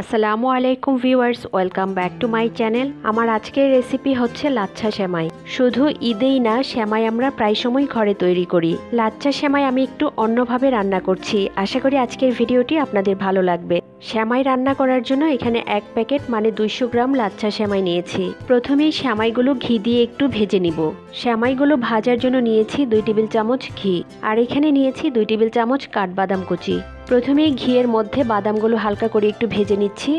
আসসালামু আলাইকুম viewers, welcome back to my channel. আমার আজকের রেসিপি হচ্ছে লাচ্ছা সেমাই। শুধু ঈদেই না, সেমাই আমরা প্রায় সময় ঘরে তৈরি করি। লাচ্ছা সেমাই আমি একটু অন্যভাবে রান্না করছি। আশা করি আজকের ভিডিওটি আপনাদের ভালো লাগবে। সেমাই রান্না করার জন্য এখানে এক প্যাকেট মানে দুইশো গ্রাম লাচ্ছা শ্যামাই নিয়েছি। প্রথমেই শ্যামাইগুলো ঘি দিয়ে একটু ভেজে নিব। শ্যামাইগুলো ভাজার জন্য নিয়েছি দুই টেবিল চামচ ঘি। আর এখানে নিয়েছি দুই টেবিল চামচ কাঠবাদাম কুচি। প্রথমেই ঘিয়ের মধ্যে বাদামগুলো হালকা করে একটু ভেজে নিচ্ছি।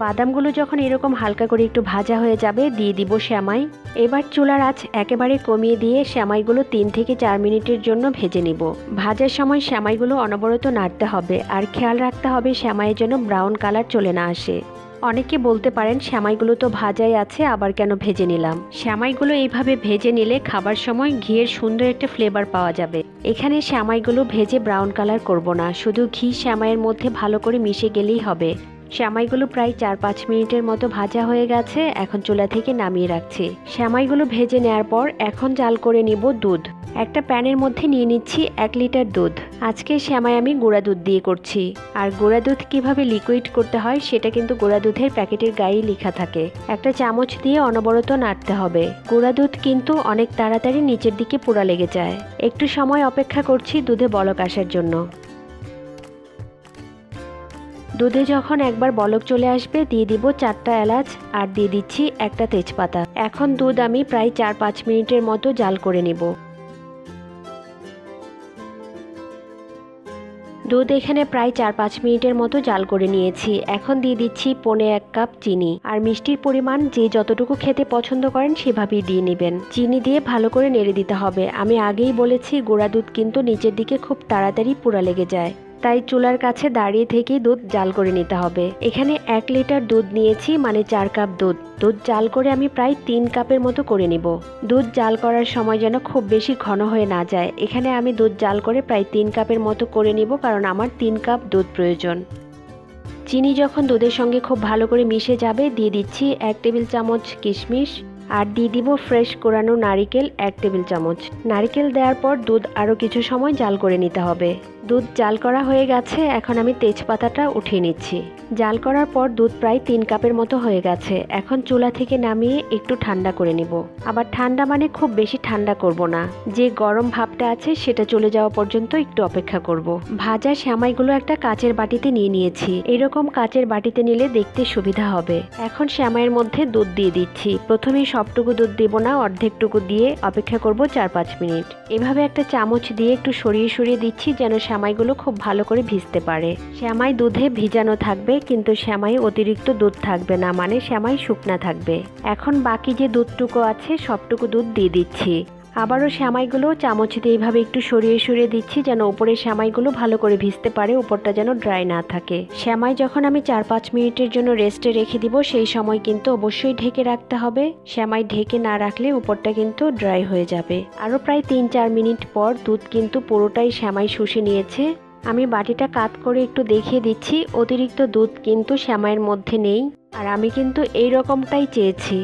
বাদামগুলো যখন এরকম হালকা করে একটু ভাজা হয়ে যাবে, দিয়ে দিব শ্যামাই। এবার চুলার আঁচ একেবারে কমিয়ে দিয়ে শ্যামাইগুলো তিন থেকে চার মিনিটের জন্য ভেজে নিব। ভাজার সময় শ্যামাইগুলো অনবরত নাড়তে হবে আর খেয়াল রাখতে হবে শ্যামাইয়ের জন্য ব্রাউন কালার চলে না আসে। অনেকে বলতে পারেন শ্যামাইগুলো তো ভাজাই আছে, আবার কেন ভেজে নিলাম। শ্যামাইগুলো এইভাবে ভেজে নিলে খাবার সময় ঘিয়ের সুন্দর একটা ফ্লেভার পাওয়া যাবে। এখানে শ্যামাইগুলো ভেজে ব্রাউন কালার করব না, শুধু ঘি শ্যামাইয়ের মধ্যে ভালো করে মিশে গেলেই হবে। শ্যামাইগুলো প্রায় চার পাঁচ মিনিটের মতো ভাজা হয়ে গেছে, এখন চুলা থেকে নামিয়ে রাখছি। শ্যামাইগুলো ভেজে নেওয়ার পর এখন জাল করে নিব দুধ। একটা প্যানের মধ্যে নিয়ে নিচ্ছি এক লিটার দুধ। আজকে শ্যামাই আমি গুঁড়া দুধ দিয়ে করছি। আর গুঁড়া দুধ কীভাবে লিকুইড করতে হয় সেটা কিন্তু গুঁড়া দুধের প্যাকেটের গায়ে লেখা থাকে। একটা চামচ দিয়ে অনবরত নাড়তে হবে। গুঁড়া দুধ কিন্তু অনেক তাড়াতাড়ি নিচের দিকে পোড়া লেগে যায়। একটু সময় অপেক্ষা করছি দুধে বলক আসার জন্য। দুধে যখন একবার বলক চলে আসবে, দিয়ে দিব চারটা এলাচ আর দিয়ে দিচ্ছি একটা তেজপাতা। এখন দুধ আমি প্রায় চার পাঁচ মিনিটের মতো জাল করে নেব। দুধ এখানে প্রায় চার পাঁচ মিনিটের মতো জাল করে নিয়েছি। এখন দিয়ে দিচ্ছি পনে এক কাপ চিনি। আর মিষ্টির পরিমাণ যে যতটুকু খেতে পছন্দ করেন সেভাবেই দিয়ে নেবেন। চিনি দিয়ে ভালো করে নেড়ে দিতে হবে। আমি আগেই বলেছি, গোড়া দুধ কিন্তু নিচের দিকে খুব তাড়াতাড়ি পুরা লেগে যায়। তাই চুলার কাছে দাঁড়িয়ে থেকেই দুধ জাল করে নিতে হবে। এখানে এক লিটার দুধ নিয়েছি মানে চার কাপ দুধ। দুধ জাল করে আমি প্রায় তিন কাপের মতো করে নিব। দুধ জাল করার সময় যেন খুব বেশি ঘন হয়ে না যায়। এখানে আমি দুধ জাল করে প্রায় তিন কাপের মতো করে নিব, কারণ আমার তিন কাপ দুধ প্রয়োজন। চিনি যখন দুধের সঙ্গে খুব ভালো করে মিশে যাবে, দিয়ে দিচ্ছি এক টেবিল চামচ কিশমিশ আর দিয়ে দিব ফ্রেশ কোরানো নারিকেল এক টেবিল চামচ। নারিকেল দেওয়ার পর দুধ আরও কিছু সময় জাল করে নিতে হবে। দুধ জাল করা হয়ে গেছে, এখন আমি তেজপাতাটা উঠিয়ে নিচ্ছি। জাল করার পর দুধ প্রায় তিন কাপের মতো হয়ে গেছে, এখন চুলা থেকে নামিয়ে একটু ঠান্ডা করে নিব। আবার ঠান্ডা মানে খুব বেশি ঠান্ডা করব না, যে গরম ভাবটা আছে সেটা চলে যাওয়া পর্যন্ত একটু অপেক্ষা করব। ভাজা শ্যামাইগুলো একটা কাচের বাটিতে নিয়ে নিয়েছি, এরকম কাচের বাটিতে নিলে দেখতে সুবিধা হবে। এখন শ্যামাইয়ের মধ্যে দুধ দিয়ে দিচ্ছি, প্রথমে সবটুকু দুধ দেবো না, অর্ধেকটুকু দিয়ে অপেক্ষা করব চার পাঁচ মিনিট। এভাবে একটা চামচ দিয়ে একটু সরিয়ে সরিয়ে দিচ্ছি যেন শ্যামাইগুলো খুব ভালো করে ভিজতে পারে। শ্যামাই দুধে ভিজানো থাকবে, কিন্তু শ্যামাই অতিরিক্ত দুধ থাকবে না মানে শ্যামাই শুকনা থাকবে। এখন বাকি যে দুধটুকু আছে, সবটুকু দুধ দিয়ে দিচ্ছি। আবারও শ্যামাইগুলো চামচ দিয়ে এইভাবে একটু সরিয়ে সরিয়ে দিচ্ছি যেন উপরের শ্যামাইগুলো ভালো করে ভিজতে পারে, উপরটা যেন ড্রাই না থাকে। শ্যামাই যখন আমি চার পাঁচ মিনিটের জন্য রেস্টে রেখে দিব, সেই সময় কিন্তু অবশ্যই ঢেকে রাখতে হবে। শ্যামাই ঢেকে না রাখলে উপরটা কিন্তু ড্রাই হয়ে যাবে। আরও প্রায় তিন চার মিনিট পর দুধ কিন্তু পুরোটাই শ্যামাই শুষে নিয়েছে। আমি বাটিটা কাত করে একটু দেখিয়ে দিচ্ছি, অতিরিক্ত দুধ কিন্তু শ্যামাইয়ের মধ্যে নেই। আর আমি কিন্তু এই রকমটাই চেয়েছি।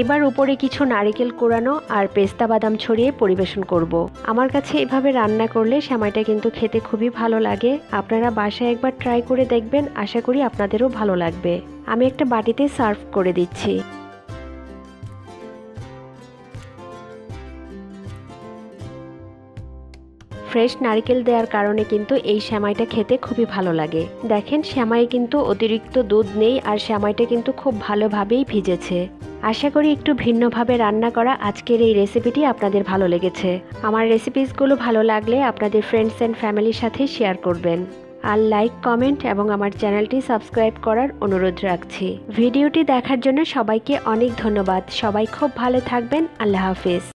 এবার উপরে কিছু নারিকেল কোরানো আর পেস্তা বাদাম ছড়িয়ে পরিবেশন করব। আমার কাছে এভাবে রান্না করলে সেমাইটা কিন্তু খেতে খুবই ভালো লাগে। আপনারা বাসায় একবার ট্রাই করে দেখবেন। আশা করি আপনাদেরও ভালো লাগবে। আমি একটা বাটিতে সার্ভ করে দিচ্ছি। ফ্রেশ নারকেল দেওয়ার কারণে কিন্তু এই শ্যামাইটা খেতে খুবই ভালো লাগে। দেখেন শ্যামাই কিন্তু অতিরিক্ত দুধ নেই আর শ্যামাইটা কিন্তু খুব ভালোভাবেই ভিজেছে। আশা করি একটু ভিন্নভাবে রান্না করা আজকের এই রেসিপিটি আপনাদের ভালো লেগেছে। আমার রেসিপিসগুলো ভালো লাগলে আপনাদের ফ্রেন্ডস অ্যান্ড ফ্যামিলির সাথে শেয়ার করবেন। আর লাইক কমেন্ট এবং আমার চ্যানেলটি সাবস্ক্রাইব করার অনুরোধ রাখছি। ভিডিওটি দেখার জন্য সবাইকে অনেক ধন্যবাদ। সবাই খুব ভালো থাকবেন। আল্লাহ হাফিজ।